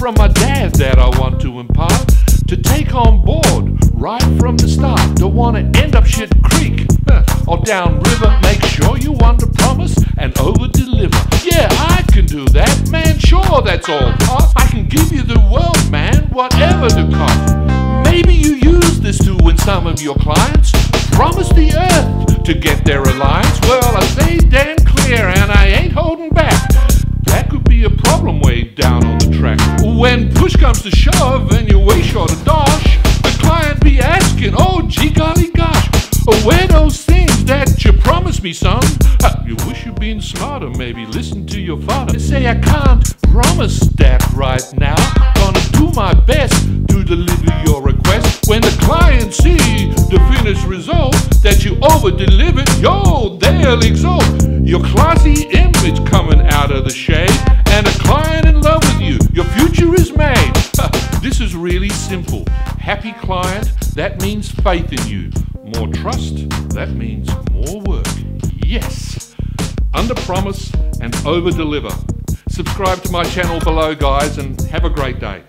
from my dad that I want to impart. To take on board right from the start. Don't want to end up shit creek or down river. Make sure you under promise and over deliver. Yeah, I can do that, man. Sure, that's all cost. I can give you the world, man, whatever the cost. Maybe you use this to win some of your clients. When push comes to shove and you're way short of dosh, the client be asking, oh gee golly gosh, where those things that you promised me, son? Uh, you wish you'd been smarter, maybe listen to your father. Say I can't promise that right now. Gonna do my best to deliver your request. When the client see the finished result that you over delivered, yo, they'll exult. Your classy image coming out of the shade, and a client this is really simple. Happy client, that means faith in you. More trust, that means more work. Yes. Under promise and over deliver. Subscribe to my channel below, guys, and have a great day.